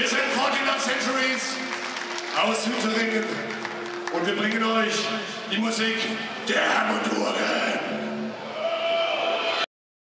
Wir sind 49 Centuries aus Hütteringen und wir bringen euch die Musik der Hamburger.